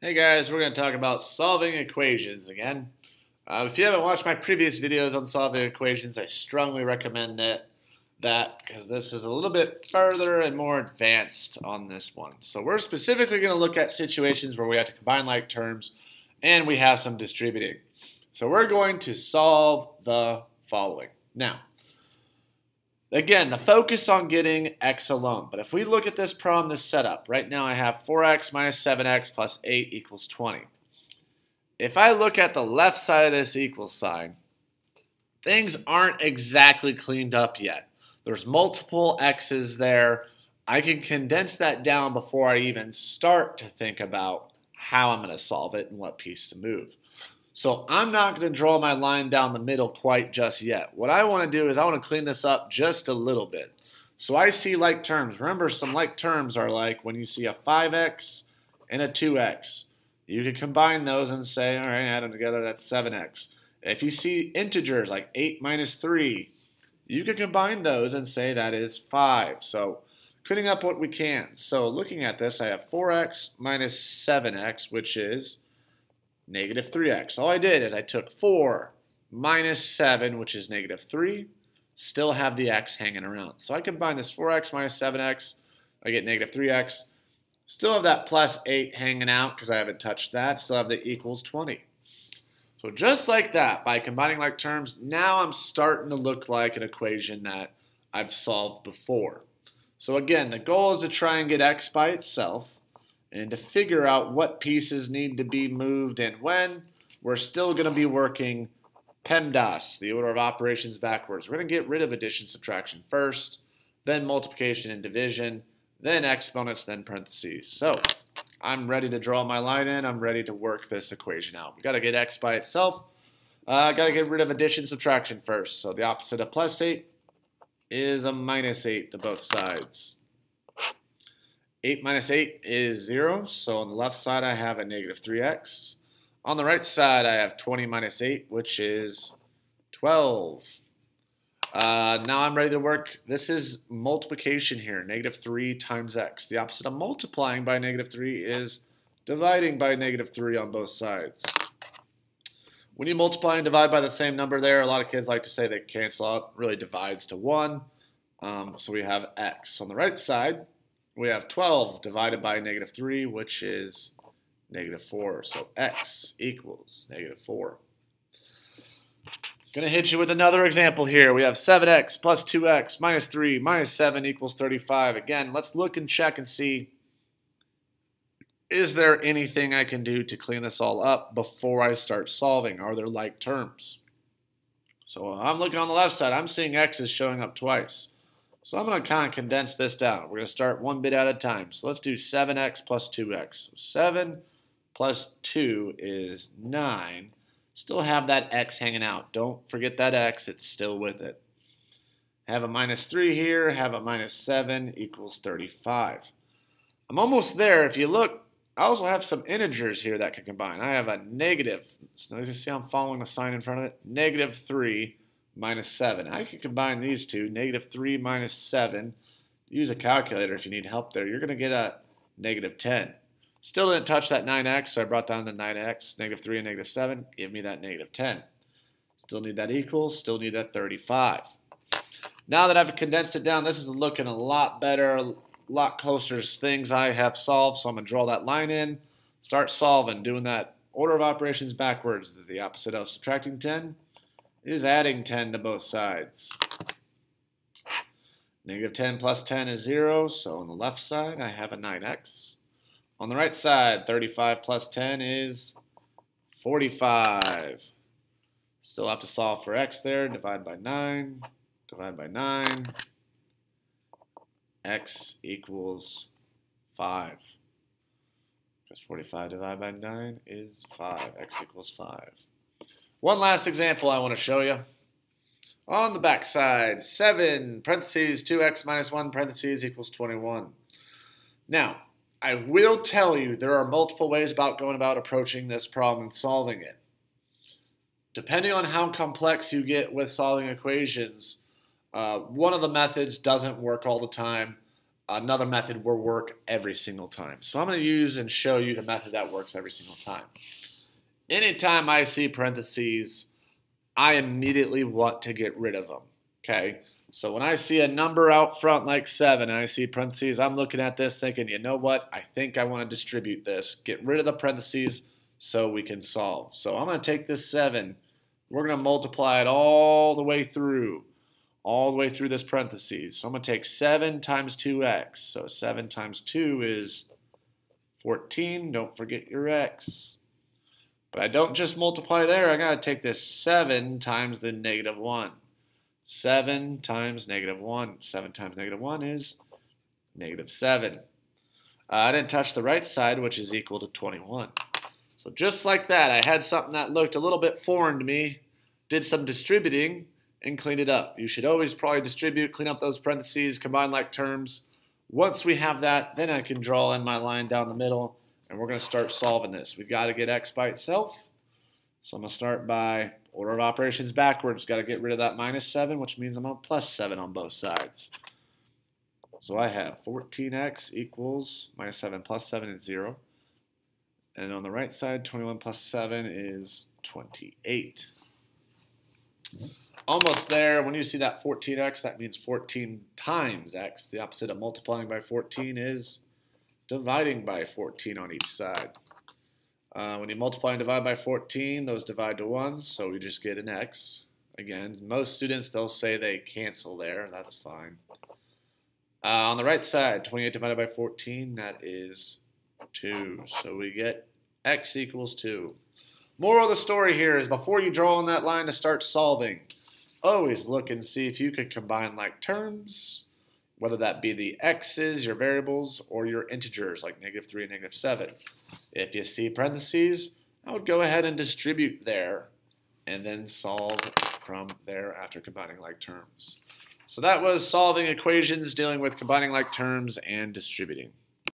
Hey guys, we're going to talk about solving equations again. Uh, if you haven't watched my previous videos on solving equations, I strongly recommend that that because this is a little bit further and more advanced on this one. So we're specifically going to look at situations where we have to combine like terms and we have some distributing. So we're going to solve the following. Now, Again, the focus on getting x alone. But if we look at this problem, this setup, right now I have 4x minus 7x plus 8 equals 20. If I look at the left side of this equals sign, things aren't exactly cleaned up yet. There's multiple x's there. I can condense that down before I even start to think about how I'm going to solve it and what piece to move. So I'm not going to draw my line down the middle quite just yet. What I want to do is I want to clean this up just a little bit. So I see like terms. Remember, some like terms are like when you see a 5x and a 2x. You can combine those and say, all right, add them together, that's 7x. If you see integers like 8 minus 3, you can combine those and say that is 5. So cleaning up what we can. So looking at this, I have 4x minus 7x, which is negative 3x. All I did is I took 4 minus 7, which is negative 3, still have the x hanging around. So I combine this 4x minus 7x, I get negative 3x, still have that plus 8 hanging out because I haven't touched that, still have the equals 20. So just like that, by combining like terms, now I'm starting to look like an equation that I've solved before. So again, the goal is to try and get x by itself, and to figure out what pieces need to be moved and when, we're still going to be working PEMDAS, the order of operations backwards. We're going to get rid of addition, subtraction first, then multiplication and division, then exponents, then parentheses. So I'm ready to draw my line in. I'm ready to work this equation out. We've got to get x by itself. I uh, got to get rid of addition, subtraction first. So the opposite of plus 8 is a minus 8 to both sides. 8 minus 8 is 0, so on the left side I have a negative 3x. On the right side I have 20 minus 8, which is 12. Uh, now I'm ready to work. This is multiplication here, negative 3 times x. The opposite of multiplying by negative 3 is dividing by negative 3 on both sides. When you multiply and divide by the same number there, a lot of kids like to say they cancel out, really divides to 1. Um, so we have x. On the right side, we have 12 divided by negative 3, which is negative 4. So x equals negative 4. Going to hit you with another example here. We have 7x plus 2x minus 3 minus 7 equals 35. Again, let's look and check and see, is there anything I can do to clean this all up before I start solving? Are there like terms? So I'm looking on the left side. I'm seeing x is showing up twice. So I'm going to kind of condense this down. We're going to start one bit at a time. So let's do 7x plus 2x. 7 plus 2 is 9. Still have that x hanging out. Don't forget that x. It's still with it. Have a minus 3 here. Have a minus 7 equals 35. I'm almost there. If you look, I also have some integers here that can combine. I have a negative. So you can see I'm following the sign in front of it. Negative 3 minus 7. I can combine these two, negative 3 minus 7. Use a calculator if you need help there. You're going to get a negative 10. Still didn't touch that 9x, so I brought down the 9x, negative 3 and negative 7. Give me that negative 10. Still need that equal, still need that 35. Now that I've condensed it down, this is looking a lot better, a lot closer to things I have solved, so I'm going to draw that line in, start solving, doing that order of operations backwards. The opposite of subtracting 10 is adding 10 to both sides. Negative 10 plus 10 is 0, so on the left side I have a 9x. On the right side, 35 plus 10 is 45. Still have to solve for x there. Divide by 9. Divide by 9. x equals 5. Because 45 divided by 9 is 5. x equals 5. One last example I want to show you. On the back side, 7 parentheses 2x minus 1 parentheses equals 21. Now, I will tell you there are multiple ways about going about approaching this problem and solving it. Depending on how complex you get with solving equations, uh, one of the methods doesn't work all the time. another method will work every single time. So I'm going to use and show you the method that works every single time. Anytime I see parentheses, I immediately want to get rid of them. Okay, so when I see a number out front like 7 and I see parentheses, I'm looking at this thinking, you know what, I think I want to distribute this. Get rid of the parentheses so we can solve. So I'm going to take this 7, we're going to multiply it all the way through all the way through this parentheses. So I'm going to take 7 times 2x. So 7 times 2 is 14. Don't forget your x. But I don't just multiply there. I got to take this 7 times the negative 1. 7 times negative 1. 7 times negative 1 is negative 7. Uh, I didn't touch the right side, which is equal to 21. So just like that, I had something that looked a little bit foreign to me, did some distributing, and cleaned it up. You should always probably distribute, clean up those parentheses, combine like terms. Once we have that, then I can draw in my line down the middle, and we're going to start solving this. We've got to get x by itself. So I'm going to start by order of operations backwards. Got to get rid of that minus 7, which means I'm on plus 7 on both sides. So I have 14x equals minus 7 plus 7 is 0. And on the right side, 21 plus 7 is 28 almost there. When you see that 14x, that means 14 times x. The opposite of multiplying by 14 is dividing by 14 on each side. Uh, when you multiply and divide by 14, those divide to 1, so we just get an x. Again, most students, they'll say they cancel there. That's fine. Uh, on the right side, 28 divided by 14, that is 2. So we get x equals 2. Moral of the story here is before you draw on that line to start solving, always look and see if you can combine like terms, whether that be the x's, your variables, or your integers like negative 3 and negative 7. If you see parentheses, I would go ahead and distribute there and then solve from there after combining like terms. So that was solving equations dealing with combining like terms and distributing.